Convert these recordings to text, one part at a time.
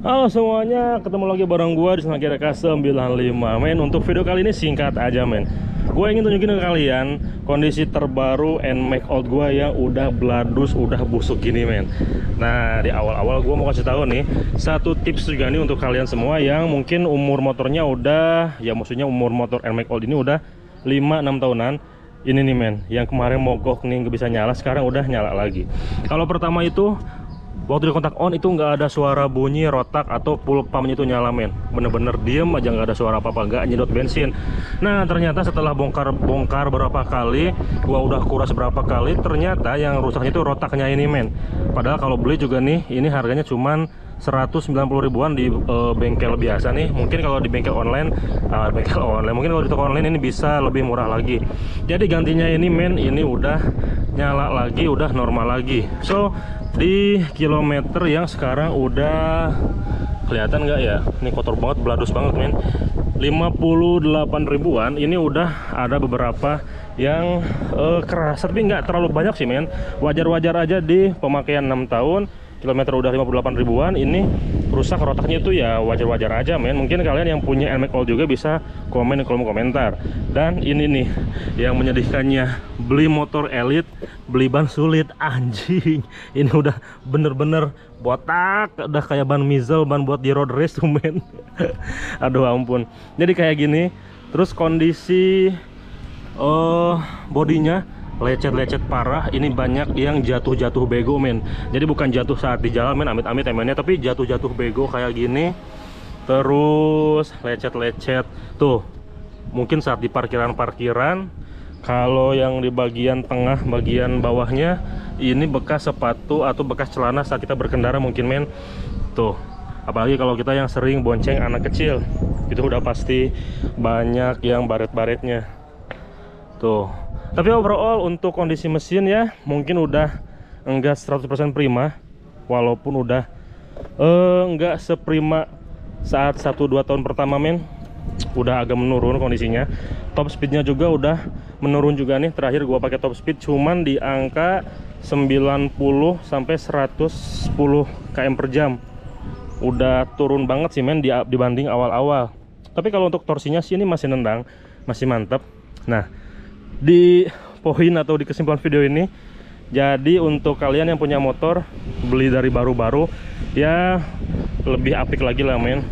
Halo semuanya, ketemu lagi bareng gua di Senang Kira 95 Men, untuk video kali ini singkat aja men. Gue ingin tunjukin ke kalian kondisi terbaru and make old gua yang udah bladus, udah busuk gini men. Nah di awal-awal gua mau kasih tahu nih Satu tips juga nih untuk kalian semua yang mungkin umur motornya udah Ya maksudnya umur motor and make old ini udah 5-6 tahunan. Ini nih men yang kemarin mogok nih nggak bisa nyala sekarang udah nyala lagi. Kalau pertama itu waktu di kontak on itu nggak ada suara bunyi rotak atau full pumpnya itu nyala men. Bener-bener diem aja nggak ada suara apa-apa nggak nyedot bensin. Nah ternyata setelah bongkar bongkar berapa kali gua udah kuras berapa kali ternyata yang rusaknya itu rotaknya ini men. Padahal kalau beli juga nih ini harganya cuman 190 ribuan di uh, bengkel biasa nih. Mungkin kalau di bengkel online uh, bengkel online. Mungkin kalau di toko online ini bisa lebih murah lagi. Jadi gantinya ini men ini udah nyala lagi udah normal lagi. So di kilometer yang sekarang udah kelihatan nggak ya? Ini kotor banget beladus banget men. 58 ribuan ini udah ada beberapa yang uh, keras. Tapi nggak terlalu banyak sih men. Wajar-wajar aja di pemakaian 6 tahun kilometer udah 58 ribuan ini rusak rotaknya itu ya wajar-wajar aja men. Mungkin kalian yang punya NMAX All juga bisa komen di kolom komentar. Dan ini nih yang menyedihkannya beli motor elit beli ban sulit anjing. Ini udah bener-bener botak udah kayak ban mizel ban buat di road race tuh men. Aduh ampun. Jadi kayak gini terus kondisi uh, bodinya lecet-lecet parah ini banyak yang jatuh-jatuh bego men. Jadi bukan jatuh saat di jalan men amit-amit temennya tapi jatuh-jatuh bego kayak gini terus lecet-lecet. Tuh mungkin saat di parkiran-parkiran kalau yang di bagian tengah bagian bawahnya ini bekas sepatu atau bekas celana saat kita berkendara mungkin men. Tuh apalagi kalau kita yang sering bonceng anak kecil itu udah pasti banyak yang baret-baretnya. Tuh tapi overall untuk kondisi mesin ya mungkin udah enggak 100% prima walaupun udah eh, enggak seprima saat 1-2 tahun pertama men. Udah agak menurun kondisinya. Top speednya juga udah menurun juga nih terakhir gua pakai top speed cuman di angka 90 sampai 110 km per jam. Udah turun banget sih men dibanding awal-awal. Tapi kalau untuk torsinya sih ini masih nendang masih mantap nah di poin atau di kesimpulan video ini. Jadi untuk kalian yang punya motor beli dari baru-baru ya lebih apik lagi lah men.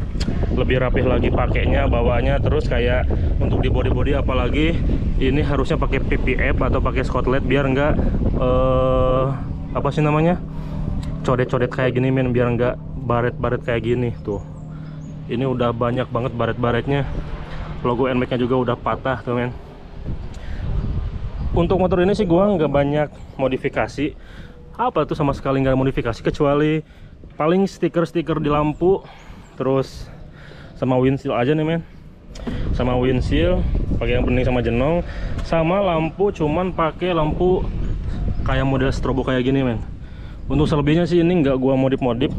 Lebih rapih lagi pakainya bawanya terus kayak untuk di body-body apalagi ini harusnya pakai PPF atau pakai Scotlet biar enggak uh, apa sih namanya? Codet-codet kayak gini men biar enggak baret-baret kayak gini tuh. Ini udah banyak banget baret-baretnya. Logo NMAX nya juga udah patah tuh men untuk motor ini sih gua nggak banyak modifikasi. Apa tuh sama sekali nggak modifikasi kecuali paling stiker-stiker di lampu terus sama windshield aja nih men. Sama windshield pakai yang bening sama jenong. Sama lampu cuman pakai lampu kayak model strobo kayak gini men. Untuk selebihnya sih ini nggak gua modif-modif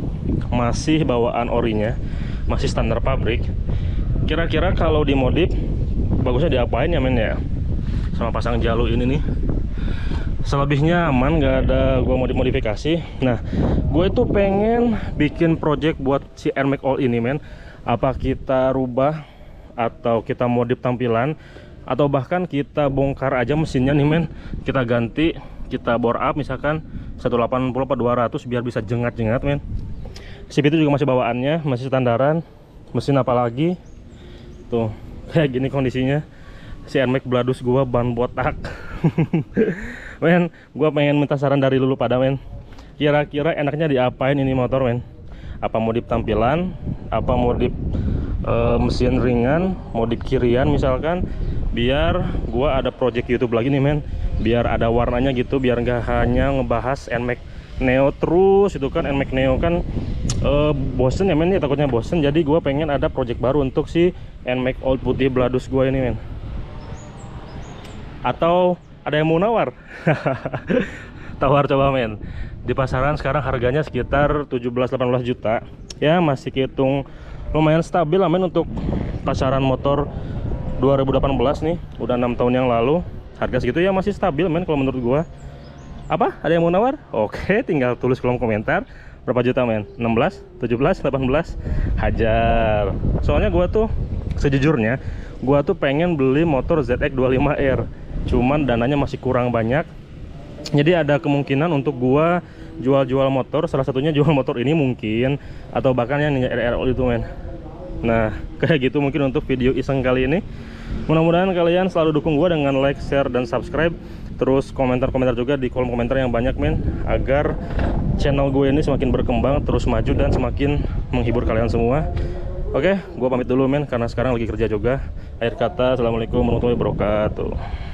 masih bawaan orinya masih standar pabrik. Kira-kira kalau dimodif bagusnya diapain ya men ya sama pasang jalu ini nih. Selebihnya aman nggak ada gua mau dimodifikasi nah gue itu pengen bikin project buat si Air Max All ini men. Apa kita rubah atau kita modif tampilan atau bahkan kita bongkar aja mesinnya nih men. Kita ganti kita bore up misalkan 180 atau 200 biar bisa jengat-jengat men. Sip itu juga masih bawaannya masih standaran mesin apalagi tuh kayak gini kondisinya si NMAX Bladus gua ban botak. Men gua pengen minta saran dari lulu pada men. Kira-kira enaknya diapain ini motor men? Apa modif tampilan? Apa modif uh, mesin ringan? Modif kirian misalkan? Biar gua ada project YouTube lagi nih men. Biar ada warnanya gitu biar nggak hanya ngebahas NMAX Neo terus itu kan. NMAX Neo kan uh, bosen ya men? Ya takutnya bosen. Jadi gua pengen ada project baru untuk si NMAX Old Putih Bladus gua ini men atau ada yang mau nawar? Tawar coba men. Di pasaran sekarang harganya sekitar 17-18 juta. Ya masih hitung lumayan stabil lah men untuk pasaran motor 2018 nih. Udah enam tahun yang lalu. Harga segitu ya masih stabil men kalau menurut gua. Apa? Ada yang mau nawar? Oke tinggal tulis kolom komentar. Berapa juta men? 16 17 18 hajar. Soalnya gua tuh sejujurnya gua tuh pengen beli motor ZX 25R cuman dananya masih kurang banyak. Jadi ada kemungkinan untuk gua jual-jual motor salah satunya jual motor ini mungkin atau bahkan yang Ninja RRL itu men. Nah kayak gitu mungkin untuk video iseng kali ini. Mudah-mudahan kalian selalu dukung gua dengan like share dan subscribe. Terus komentar-komentar juga di kolom komentar yang banyak men agar channel gue ini semakin berkembang terus maju dan semakin menghibur kalian semua. Oke gue pamit dulu men karena sekarang lagi kerja juga. Akhir kata assalamualaikum warahmatullahi wabarakatuh